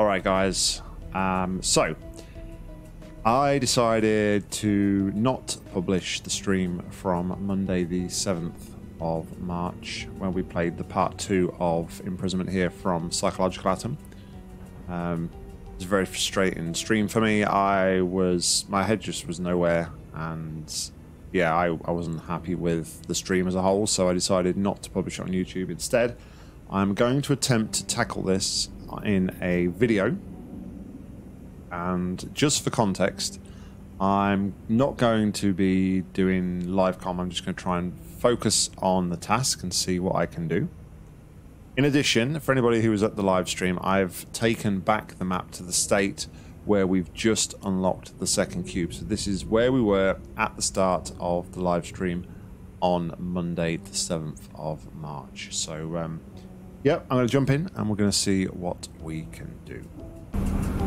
All right, guys. Um, so I decided to not publish the stream from Monday, the 7th of March, when we played the part two of Imprisonment here from Psychological Atom. Um, it was a very frustrating stream for me. I was, my head just was nowhere, and yeah, I, I wasn't happy with the stream as a whole, so I decided not to publish it on YouTube. Instead, I'm going to attempt to tackle this in a video and just for context, I'm not going to be doing live com. I'm just going to try and focus on the task and see what I can do. In addition, for anybody who was at the live stream, I've taken back the map to the state where we've just unlocked the second cube. So this is where we were at the start of the live stream on Monday, the 7th of March. So, um, yeah, I'm going to jump in and we're going to see what we can do.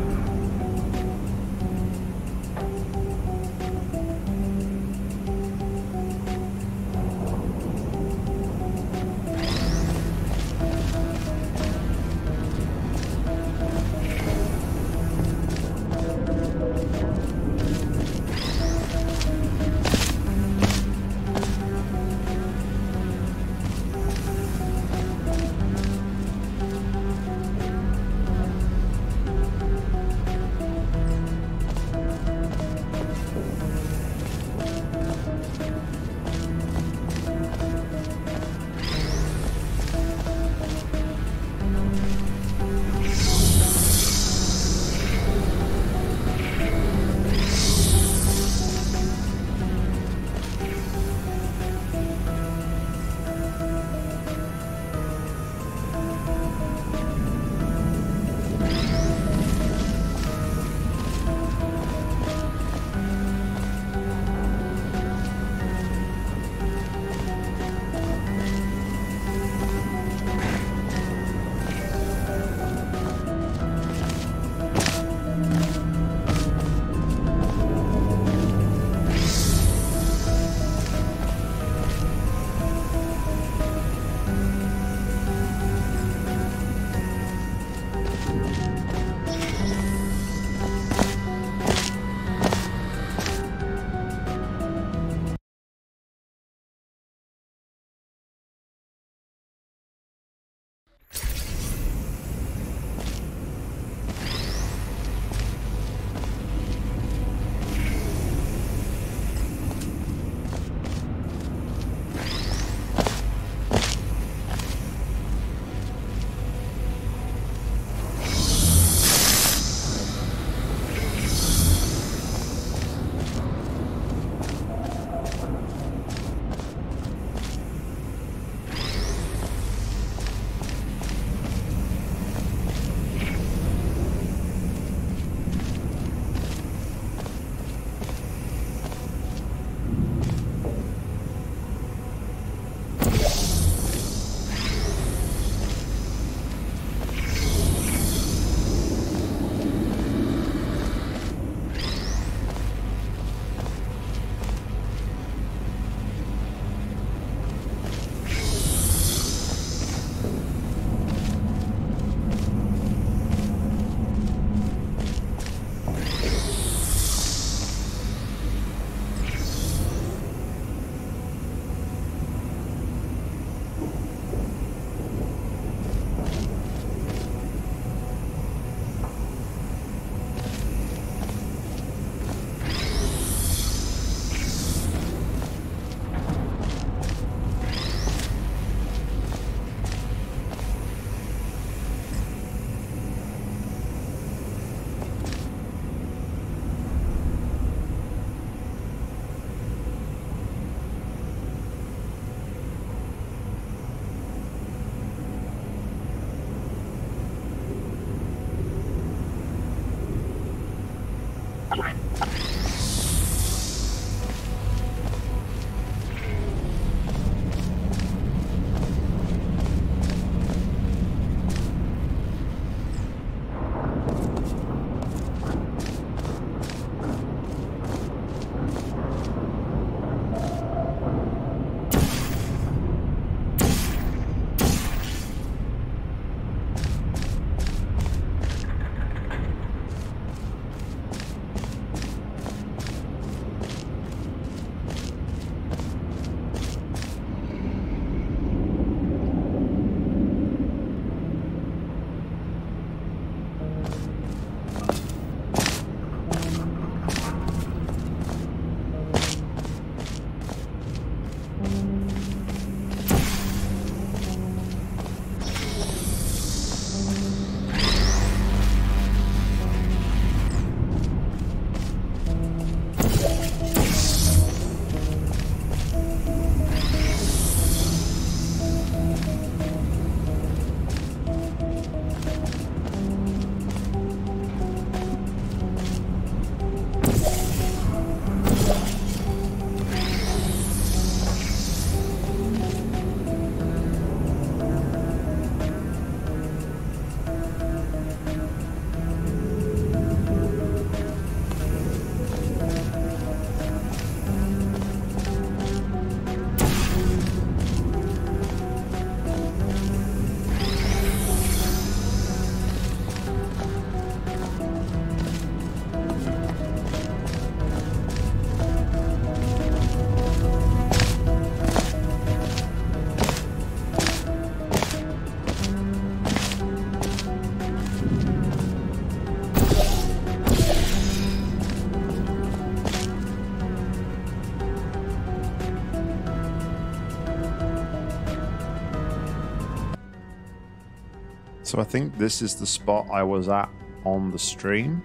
So I think this is the spot I was at on the stream.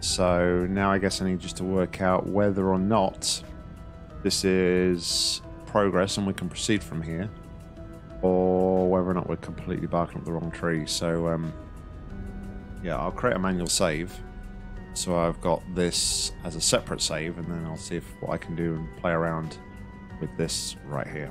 So now I guess I need just to work out whether or not this is progress and we can proceed from here, or whether or not we're completely barking up the wrong tree. So um, yeah, I'll create a manual save. So I've got this as a separate save, and then I'll see if what I can do and play around with this right here.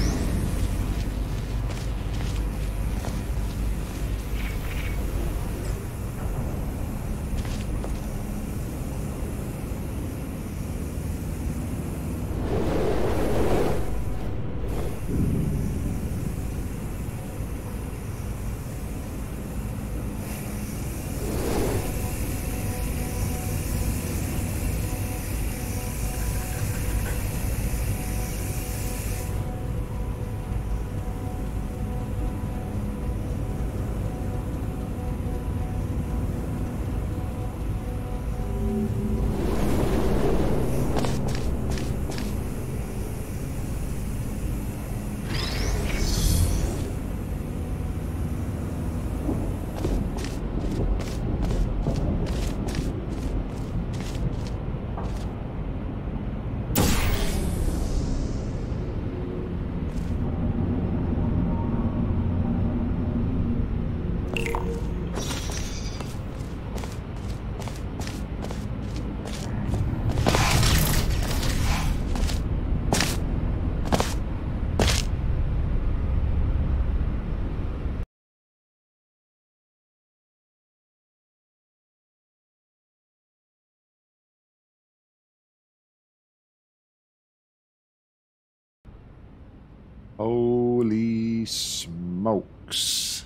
Holy smokes.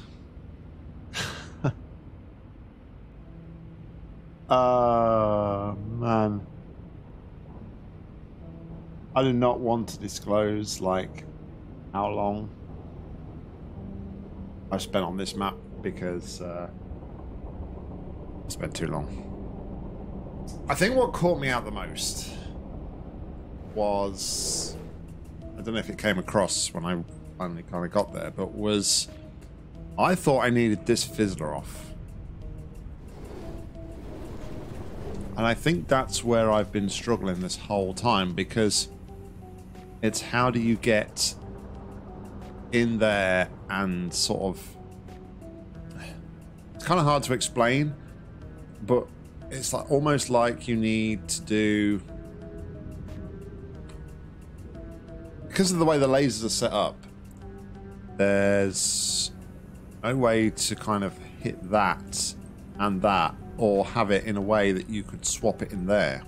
uh, man. I do not want to disclose, like, how long I've spent on this map because uh, I spent too long. I think what caught me out the most was I don't know if it came across when I finally kind of got there, but was I thought I needed this fizzler off. And I think that's where I've been struggling this whole time because it's how do you get in there and sort of it's kind of hard to explain, but it's like almost like you need to do because of the way the lasers are set up, there's no way to kind of hit that and that or have it in a way that you could swap it in there.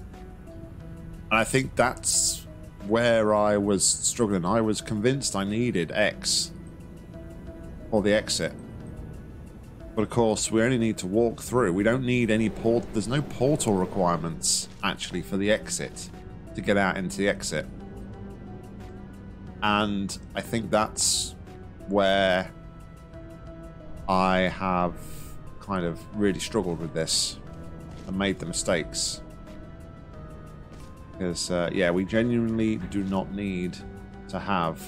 And I think that's where I was struggling. I was convinced I needed X or the exit. But of course, we only need to walk through. We don't need any port. There's no portal requirements actually for the exit to get out into the exit. And I think that's where I have kind of really struggled with this and made the mistakes. Because, uh, yeah, we genuinely do not need to have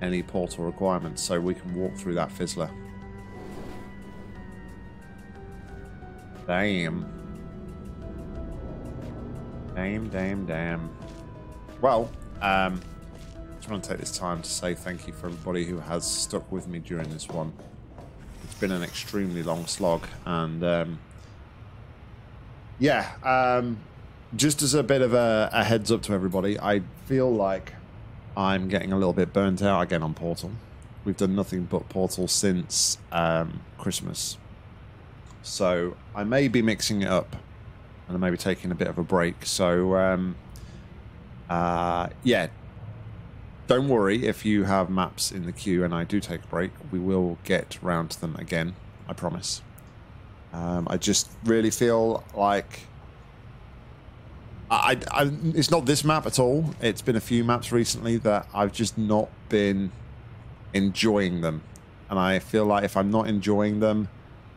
any portal requirements so we can walk through that fizzler. Damn. Damn, damn, damn. Well, um, just want to take this time to say thank you for everybody who has stuck with me during this one. It's been an extremely long slog, and um, yeah, um, just as a bit of a, a heads up to everybody, I feel like I'm getting a little bit burnt out again on Portal. We've done nothing but Portal since um, Christmas. So I may be mixing it up and I may be taking a bit of a break. So, um, uh, yeah, don't worry if you have maps in the queue and I do take a break. We will get round to them again. I promise. Um, I just really feel like I, I, it's not this map at all. It's been a few maps recently that I've just not been enjoying them, and I feel like if I'm not enjoying them,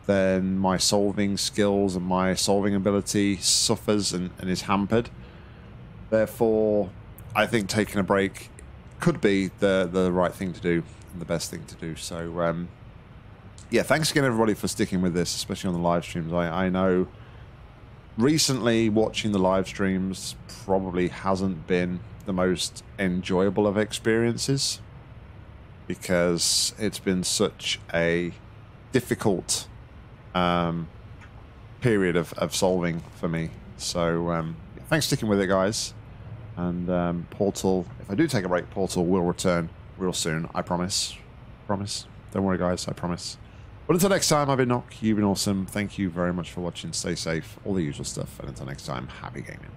then my solving skills and my solving ability suffers and, and is hampered. Therefore, I think taking a break could be the the right thing to do and the best thing to do. So um, yeah, thanks again everybody for sticking with this, especially on the live streams. I, I know recently watching the live streams probably hasn't been the most enjoyable of experiences because it's been such a difficult um, period of, of solving for me. So um, thanks for sticking with it, guys. And um, Portal, if I do take a break, Portal will return real soon. I promise. Promise. Don't worry, guys. I promise. But until next time, I've been Nock. You've been awesome. Thank you very much for watching. Stay safe. All the usual stuff. And until next time, happy gaming.